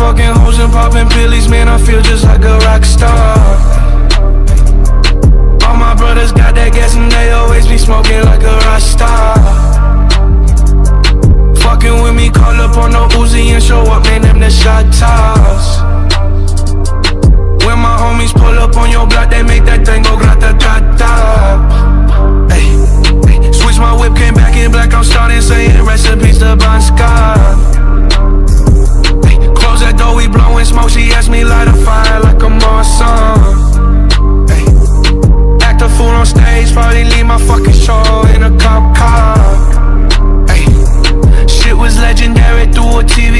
fucking hoes and popping pillies, man, I feel just like a rock star. All my brothers got that gas and they always be smoking like a rock star. Fucking with me, call up on the Uzi and show up, man, them the shot toss. When my homies pull up on your block, they make that thing go grata ta ta. Switch my whip, came back in black, I'm starting saying recipes to Bon Scott. My fucking show in a cop car. Ay, Shit was legendary through a TV